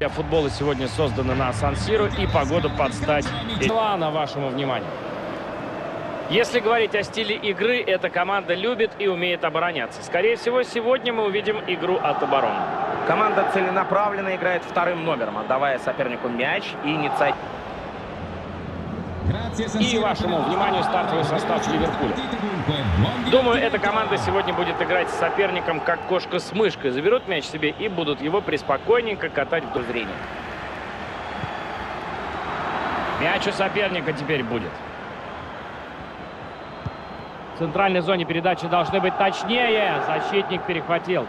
Футболы сегодня созданы на Сан-Сиро и погода под стать. Плана вашему вниманию. Если говорить о стиле игры, эта команда любит и умеет обороняться. Скорее всего, сегодня мы увидим игру от обороны. Команда целенаправленно играет вторым номером, отдавая сопернику мяч и инициативу. И вашему вниманию стартовый состав Ливерпуля. Думаю, эта команда сегодня будет играть с соперником как кошка с мышкой. Заберут мяч себе и будут его приспокойненько катать вдоль зрения. Мяч у соперника теперь будет. В центральной зоне передачи должны быть точнее. Защитник перехватил.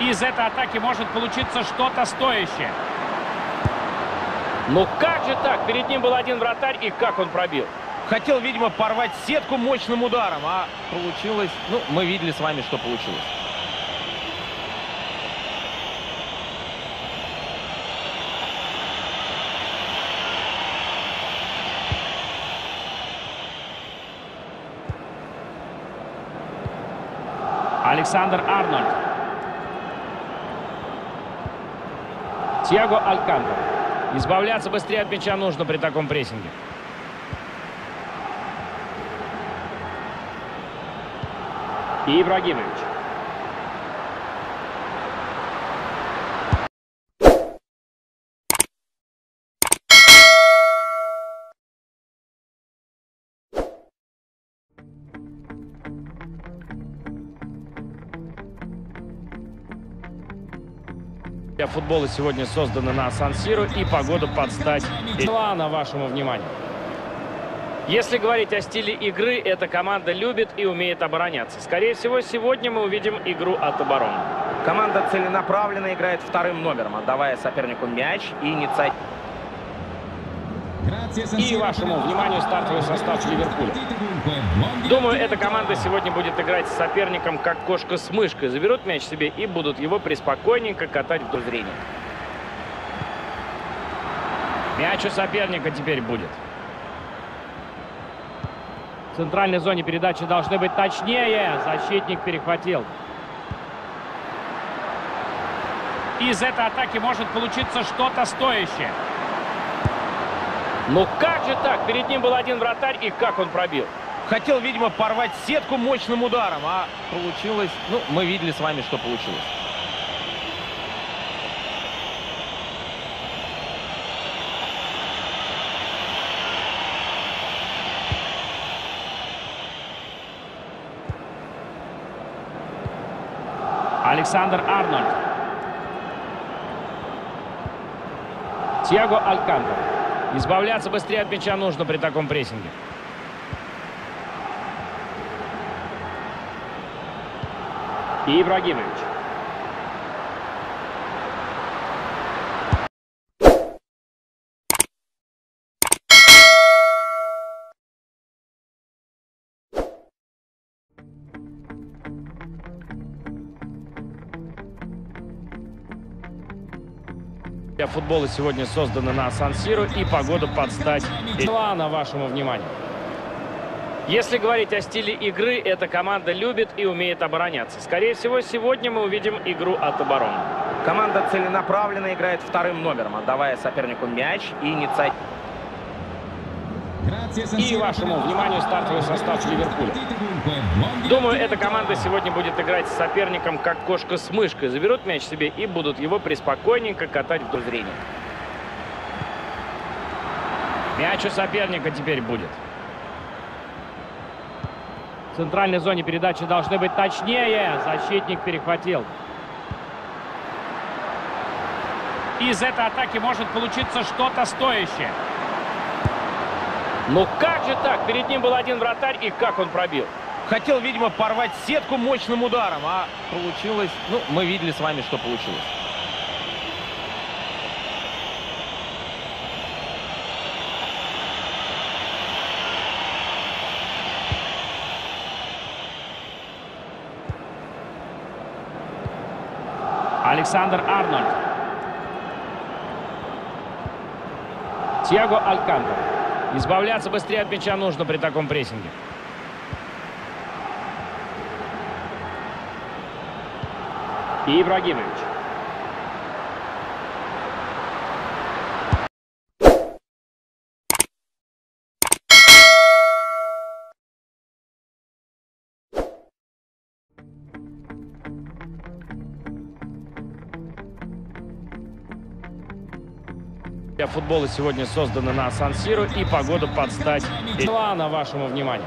Из этой атаки может получиться что-то стоящее. Ну как же так? Перед ним был один вратарь, и как он пробил? Хотел, видимо, порвать сетку мощным ударом, а получилось... Ну, мы видели с вами, что получилось. Александр Арнольд. Тиаго Алькантар. Избавляться быстрее от мяча нужно при таком прессинге. И Ибрагимович. Футболы сегодня созданы на Сан-Сиро и погода под стать. Плана вашему вниманию. Если говорить о стиле игры, эта команда любит и умеет обороняться. Скорее всего, сегодня мы увидим игру от обороны. Команда целенаправленно играет вторым номером, отдавая сопернику мяч и инициативу. И вашему вниманию стартовый состав Ливерпуля. Думаю, эта команда сегодня будет играть с соперником как кошка с мышкой. Заберут мяч себе и будут его приспокойненько катать вдоль зрения. Мяч у соперника теперь будет. В центральной зоне передачи должны быть точнее. Защитник перехватил. Из этой атаки может получиться что-то стоящее. Ну как же так? Перед ним был один вратарь, и как он пробил? Хотел, видимо, порвать сетку мощным ударом, а получилось... Ну, мы видели с вами, что получилось. Александр Арнольд. Тиаго Алькантар. Избавляться быстрее от мяча нужно при таком прессинге. И Ибрагимович. Футболы сегодня созданы на Сан-Сиро и погода под стать. Плана вашему вниманию. Если говорить о стиле игры, эта команда любит и умеет обороняться. Скорее всего, сегодня мы увидим игру от обороны. Команда целенаправленно играет вторым номером, отдавая сопернику мяч и инициативу. И вашему вниманию стартовый состав Ливерпуля. Думаю, эта команда сегодня будет играть с соперником как кошка с мышкой. Заберут мяч себе и будут его приспокойненько катать вдоль зрения. Мяч у соперника теперь будет. В центральной зоне передачи должны быть точнее. Защитник перехватил. Из этой атаки может получиться что-то стоящее. Ну как же так? Перед ним был один вратарь, и как он пробил? Хотел, видимо, порвать сетку мощным ударом, а получилось... Ну, мы видели с вами, что получилось. Александр Арнольд. Тиаго Алькантар. Избавляться быстрее от мяча нужно при таком прессинге. И Ибрагимович. Футболы сегодня созданы на Сан-Сиро и погода под стать. Плана вашему вниманию.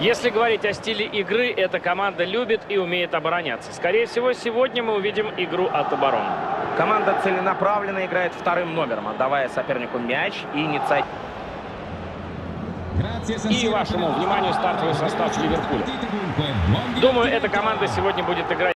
Если говорить о стиле игры, эта команда любит и умеет обороняться. Скорее всего, сегодня мы увидим игру от обороны. Команда целенаправленно играет вторым номером, отдавая сопернику мяч и инициативу. И вашему вниманию стартовый состав Ливерпуля. Думаю, эта команда сегодня будет играть